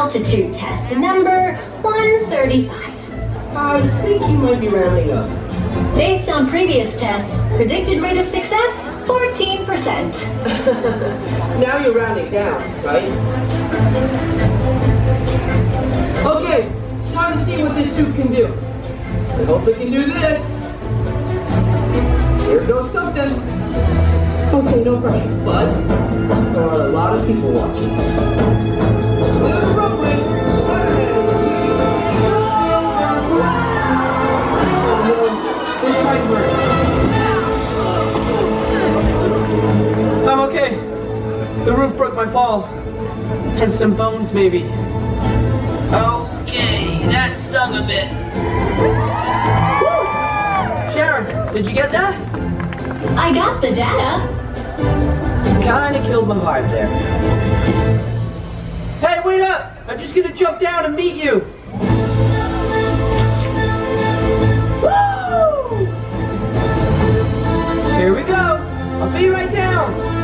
altitude test, number 135. I think you might be rounding up. Based on previous tests, predicted rate of success 14%. now you're rounding down, right? Okay, time to see what this suit can do. I hope it can do this. Here goes something. Okay, no pressure, but there are a lot of people watching. The roof broke my fall. And some bones, maybe. Okay, that stung a bit. Woo! Sharon, did you get that? I got the data. Kinda killed my vibe there. Hey, wait up! I'm just gonna jump down and meet you! Woo! Here we go! I'll be right down!